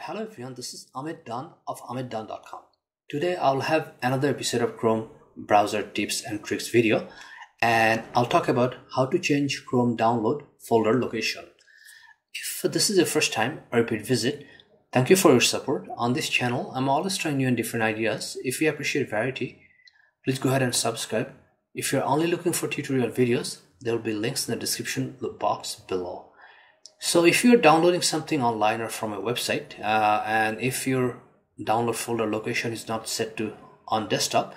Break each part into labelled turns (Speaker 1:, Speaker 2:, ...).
Speaker 1: Hello everyone, this is Ahmed Dawn of AhmedDawn.com. Today I'll have another episode of Chrome browser tips and tricks video and I'll talk about how to change Chrome download folder location. If this is your first time or repeat visit, thank you for your support. On this channel, I'm always trying new and different ideas. If you appreciate variety, please go ahead and subscribe. If you're only looking for tutorial videos, there will be links in the description box below. So if you're downloading something online or from a website, uh, and if your download folder location is not set to on desktop,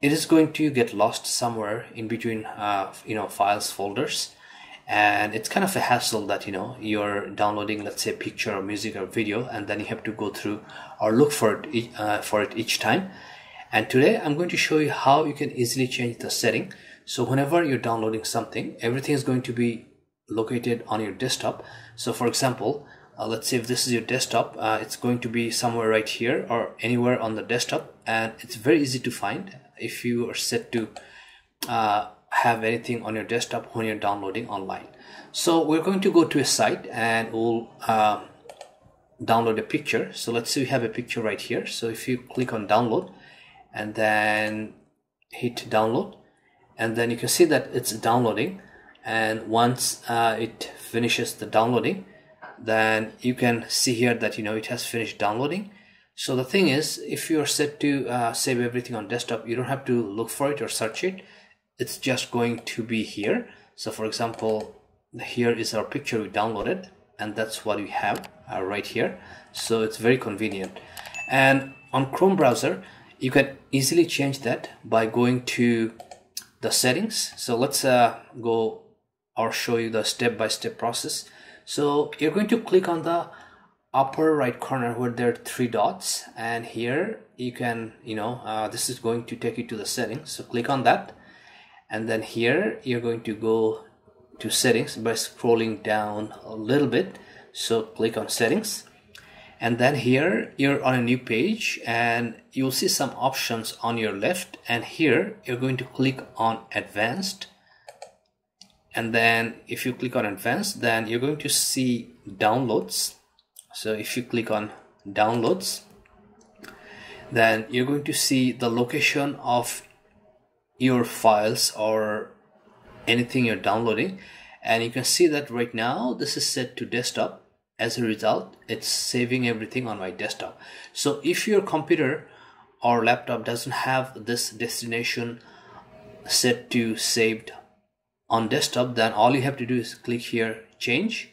Speaker 1: it is going to get lost somewhere in between, uh, you know, files folders, and it's kind of a hassle that you know you're downloading, let's say, picture or music or video, and then you have to go through or look for it uh, for it each time. And today I'm going to show you how you can easily change the setting. So whenever you're downloading something, everything is going to be located on your desktop. So for example uh, let's say if this is your desktop uh, it's going to be somewhere right here or anywhere on the desktop and it's very easy to find. If you are set to uh, have anything on your desktop when you're downloading online. So we're going to go to a site and we'll uh, download a picture. So let's say we have a picture right here. So if you click on download and then hit download and then you can see that it's downloading and once uh, it finishes the downloading then you can see here that you know it has finished downloading. So the thing is if you're set to uh, save everything on desktop you don't have to look for it or search it. It's just going to be here. So for example here is our picture we downloaded and that's what we have uh, right here. So it's very convenient. And on Chrome browser you can easily change that by going to the settings. So let's uh, go or show you the step-by-step -step process. So you're going to click on the upper right corner where there are three dots and here you can, you know, uh, this is going to take you to the settings. So click on that and then here you're going to go to settings by scrolling down a little bit. So click on settings and then here you're on a new page and you'll see some options on your left and here you're going to click on advanced and then if you click on advanced then you're going to see downloads. So if you click on downloads then you're going to see the location of your files or anything you're downloading. And you can see that right now this is set to desktop. As a result it's saving everything on my desktop. So if your computer or laptop doesn't have this destination set to saved on desktop then all you have to do is click here change.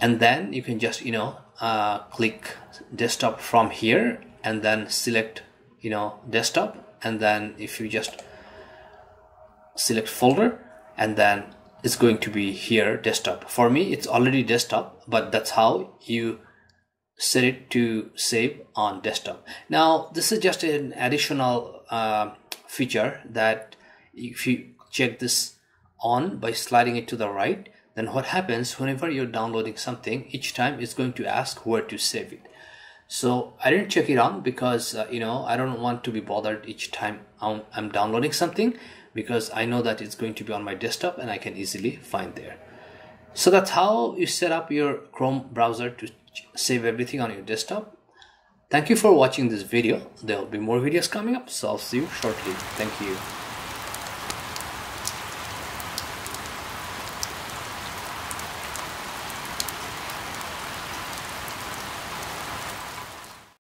Speaker 1: And then you can just you know uh, click desktop from here and then select you know desktop. And then if you just select folder and then it's going to be here desktop. For me it's already desktop but that's how you set it to save on desktop. Now this is just an additional uh, feature that if you check this on by sliding it to the right then what happens whenever you're downloading something each time it's going to ask where to save it so I didn't check it on because uh, you know I don't want to be bothered each time I'm, I'm downloading something because I know that it's going to be on my desktop and I can easily find there so that's how you set up your Chrome browser to save everything on your desktop Thank you for watching this video. There will be more videos coming up, so I'll see you shortly. Thank you.